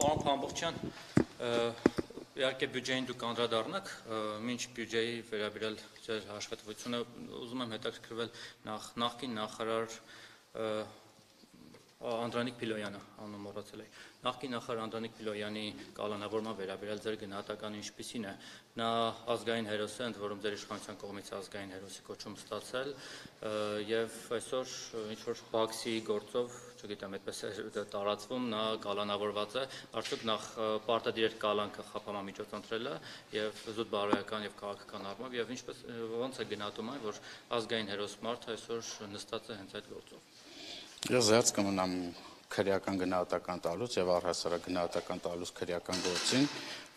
Պարոն Փամբոխյան, իհարկե բյուջեին դուք անդրադառնաք, ինչ բյուջեի վերաբերյալ ձեր աշխատությունը ուզում եմ հետաքրքրվել նախ նախկին նախարար Անդրանիկ Փիլոյանը անուն մոռացել եմ։ Նախկին նախարար Անդրանիկ Փիլոյանի կալանավորման վերաբերյալ ձեր գնահատականը ինչպիսին է։ Նա ազգային հերոս է, ընդ որում ձեր իշխանության կողմից ազգային հերոսի կոչում ստացել եւ այսօր ինչ որ Բաքսի գործով, չգիտեմ, այդպես է տարածվում, նա կալանավորված է։ Արդյոք նախ պարտադիր կալանքը խափամամիջոց ընտրելը եւ զուտ բարոյական եւ քաղաքական առումով եւ ինչպես ոնց է գնահատում այն, որ ազգային հերոս մարդ այսօր նստած է հենց այդ գործով։ Ես զերծ կմնամ քրեական գնահատական տալուց եւ առհասարակ գնահատական տալուց քրեական գործին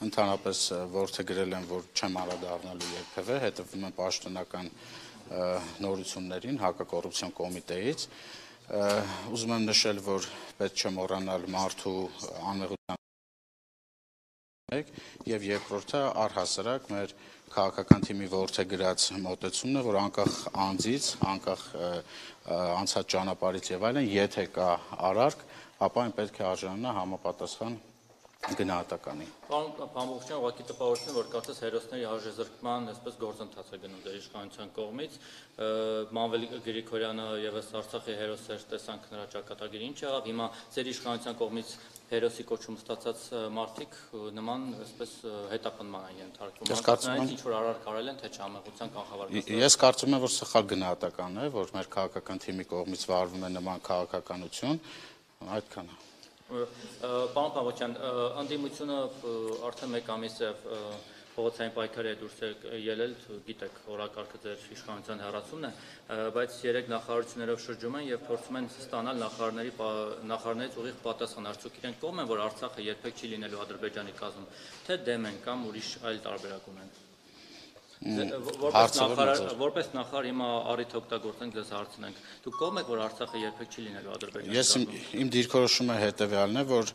ընդհանրապես որթե գրել եմ որ չեմ անդրադառնալու երբևէ հետևում եմ պաշտոնական նորություններին հակակոռուպցիոն կոմիտեից ուզում եմ նշել, որ պետք չէ մոռանալ մարդու անմեղության մեկ եւ երկրորդը առհասարակ մեր քաղաքական թիմի ворթը գրած մոտեցումն է, որ անկախ անձից, անկախ անցած ճանապարհից եւ այլն, եթե կա արարք, ապա այն պետք է արժանանա համապատասխան գնահատականի։ Պարոն Փամբոխյան, ուղղակի տպավորություն, որ կարծես հերոսների արժեզրկման այսպես գործընթաց է գնում դեր իշխանության կողմից։ Մանվել Գրիգորյանը եւս Արցախի հերոս էր, տեսանք նրա ճակատագիրը ինչ եղավ։ Հիմա ձեր իշխանության կողմից հերոսի կոչում ստացած մարդիկ նման այսպես հետապնդման են ենթարկվում։ Ես կարծում եմ, ինչ որ արարք արել են, թե չամեղության կանխավարկած։ Ես կարծում եմ, որ սխալ գնահատական է, որ մեր քաղաքական թիմի կողմից վարվում է նման քաղաքականություն, այդքանը։ Պարոն Պավոչյան, անդիմությունը արդեն 1 ամիս է փողոցային պայքարի է դուրս ելել, գիտեք, օրակարգը ձեր իշխանության հեռացումն է, բայց երեք նախարարություններով շրջում են եւ փորձում են ստանալ նախարարների նախարարներից ուղիղ պատասխան, արդյոք իրենք կողմ են, որ Արցախը երբեք չի լինելու Ադրբեջանի կազմում, թե դեմ են կամ ուրիշ այլ տարբերակ ունեն որպես նախարար որպես նախարար հիմա առիթ օգտագործենք դες հարցնենք դուք կողմ եք որ Արցախը երբեք չի լինելու Ադրբեջանի Ես իմ իմ դիրքորոշումը հետեւյալն է որ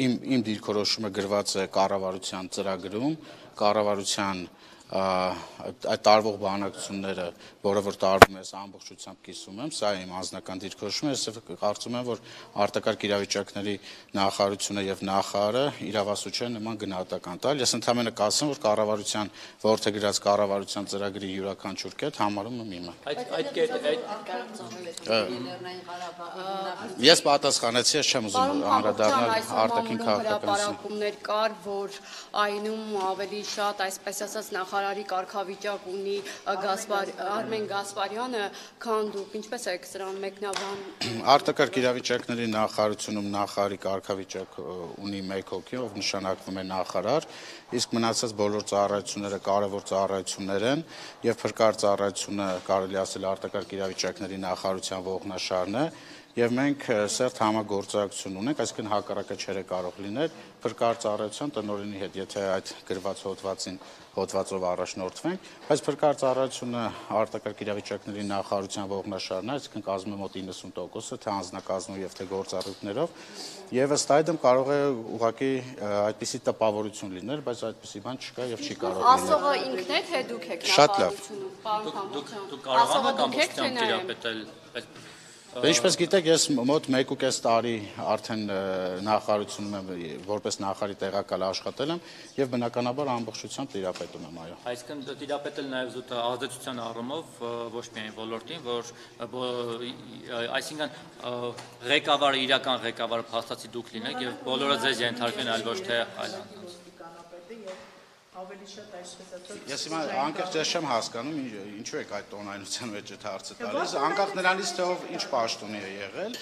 իմ իմ դիրքորոշումը գրված է կառավարության ծրագրում կառավարության այդ տարվող բանակցությունները, որը որ տարվում է, ամբողջությամբ կիսում եմ, սա իմ անձնական դիրքորոշումը, ես կարծում եմ, որ արտակարգ իրավիճակների նախարարությունը եւ նախարարը իրավասության նման գնահատական տալ։ Ես ընդհանրապես կասեմ, որ կառավարության որթե գրած կառավարության ծրագրի յուրաքանչյուր կետ համարում եմ իմը։ Այդ այդ կետ այդ Ես պատասխանեցի, ես չեմ ուզում անդրադառնալ արտաքին քաղաքականությանը։ Պարապումներ կար, որ այնում ավելի շատ, այսպես ասած, նախարար նախարարի կարգավիճակ ունի Գասպար Արմեն Գասպարյանը, քան դուք ինչպես եք սրան մեկնաբան Արտակարգ իրավիճակների նախարարությունում նախարարի կարգավիճակ ունի մեկ հոգի, ով նշանակվում է նախարար, իսկ մնացած բոլոր ծառայությունները կարևոր ծառայություններ են եւ փրկար ծառայությունը կարելի ասել արտակարգ իրավիճակների նախարարության ողնաշարն է եւ մենք սերտ համագործակցություն ունենք, այսինքն հակառակը չէ կարող լինել փրկար ծառայության տնօրենի հետ, եթե այդ գրված հոդվածին հոդվածով առաջնորդվենք, բայց փրկար ծառայությունը արտակարգ իրավիճակների նախարարության ողնաշարն է, այսինքն կազմում է մոտ 90%-ը թե անձնակազմով եւ թե գործառույթներով, եւ ըստ այդմ կարող է ուղղակի այդպիսի տպավորություն լինել, բայց այդպիսի բան չկա եւ չի կարող լինել։ Ասողը ինքն է թե դուք եք նախարարությունում, պարոն Խամբոչյան։ Դուք կարողանաք ամբողջությամբ տիրապետել Դե ինչպես գիտեք, ես մոտ 1.5 տարի արդեն նախարարությունում եմ որպես նախարարի տեղակալ աշխատել եմ եւ բնականաբար ամբողջությամբ տիրապետում եմ, այո։ Այսինքն տիրապետել նաեւ զուտ ազդեցության առումով ոչ միայն ոլորտին, որ այսինքն ղեկավարը իրական ղեկավարը փաստացի դուք լինեք եւ բոլորը ձեզ ենթարկեն, այլ ոչ թե այլ անձանց ավելի շատ այսպես ասած Ես հիմա անկեղծ ես չեմ հասկանում ինչու եք այդ տոնայնության մեջ այդ հարցը տալիս անկախ նրանից թե ով ինչ պաշտոնի է եղել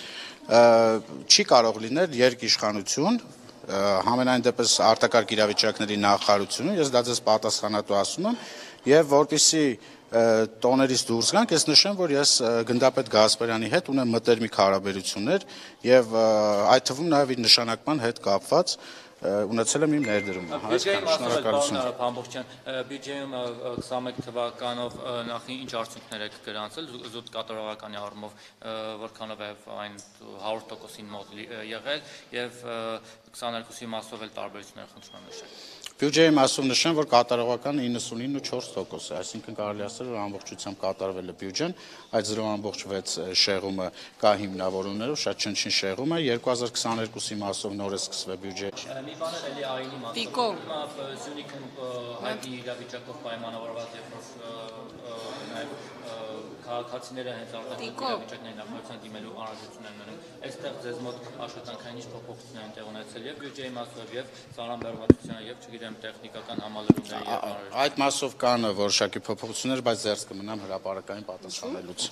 չի կարող լինել երկիշխանություն համենայն դեպս արտակարգ իրավիճակների նախարարությունը ես դա ձեզ պատասխանատու ասում եմ եւ որpիսի տոներից դուրս գանք, ես նշեմ, որ ես գնդապետ Գասպարյանի հետ ունեմ մտերմիկ հարաբերություններ եւ այդ թվում նաեւ իր նշանակման հետ կապված ունեցել եմ իմ ներդրումը։ էլ շնորհակալություն։ Փամբոխյան, բյուջեում ը, ը, 21 թվականով ը, նախ ինչ արդյունքներ եք գրանցել զու- զուտ կատարողականի առումով, որքանով է այն 100%-ին մոտ եղել եւ 22-ի մասով էլ տարբերություններ խնդրում եմ նշել։ Բյուջեի մասով նշեմ, որ կատարողական 99.4% է, այսինքն կարելի ասել, որ ամբողջությամբ կատարվել է բյուջեն, այդ 0.6 շեղումը կա հիմնավորումներով, շատ չնչին շեղում է, 2022-ի մասով նոր է սկսվել բյուջե։ Մի բան էլ էլի այինի մասով։ Սյունիքում ը, հայտնի իրավիճակով պայմանավորված եւ որ նաեւ քաղաքացիները հենց արտաքին Տիկո։ իրավիճակների նախարարության դիմելու անհրաժեշտություն են մնում։ Այստեղ ձեզ մոտ աշխատանքային ինչ փոփոխություններ են տեղ ունեցել եւ բյուջեի մասով եւ ծառայաբերվածության եւ չգիտեմ տեխնիկական համալրումների եւ Այդ մասով կան որոշակի փոփոխություններ, բայց ձեռս կմնամ հրապարակային պատասխանելուց։